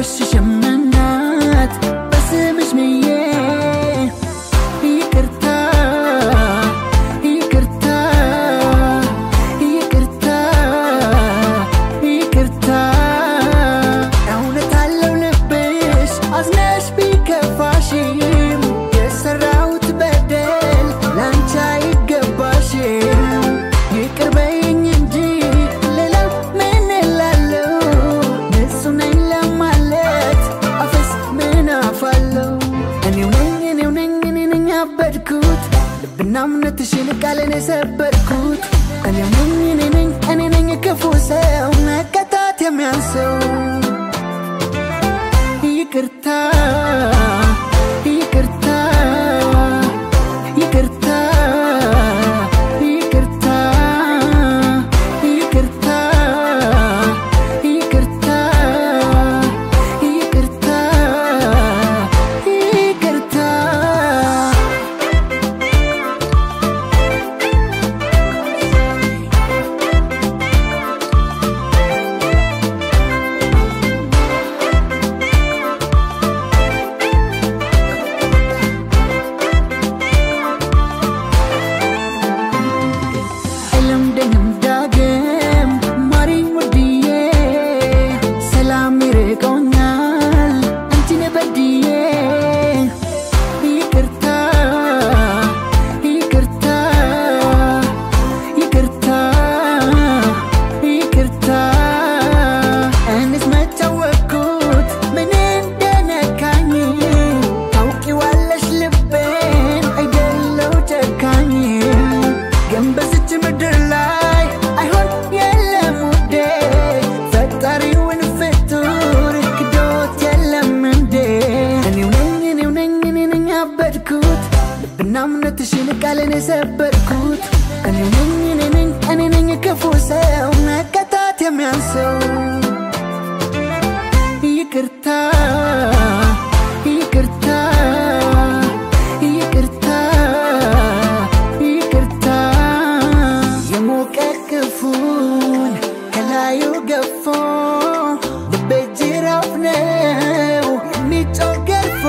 አልዋሽሽም እናት በስምሽ እና እምነትሽን ቃልን የሰበርኩት ቀን ያሙኝ እኔ ነኝ እኔ ነኝ ክፉ ሰው መቀጣት የሚያንሰው። ይቅርታ ቀለድኩት ልብና እምነትሽን ቃልን የሰበርኩት ቀኔ ነኝ እኔ ነኝ ክፉ ሰው መቀጣት የሚያንሰው። ይቅርታ ከላዩ ገፎ ልቤ ጅራፍ ነው የሚጮህ ገርፎ።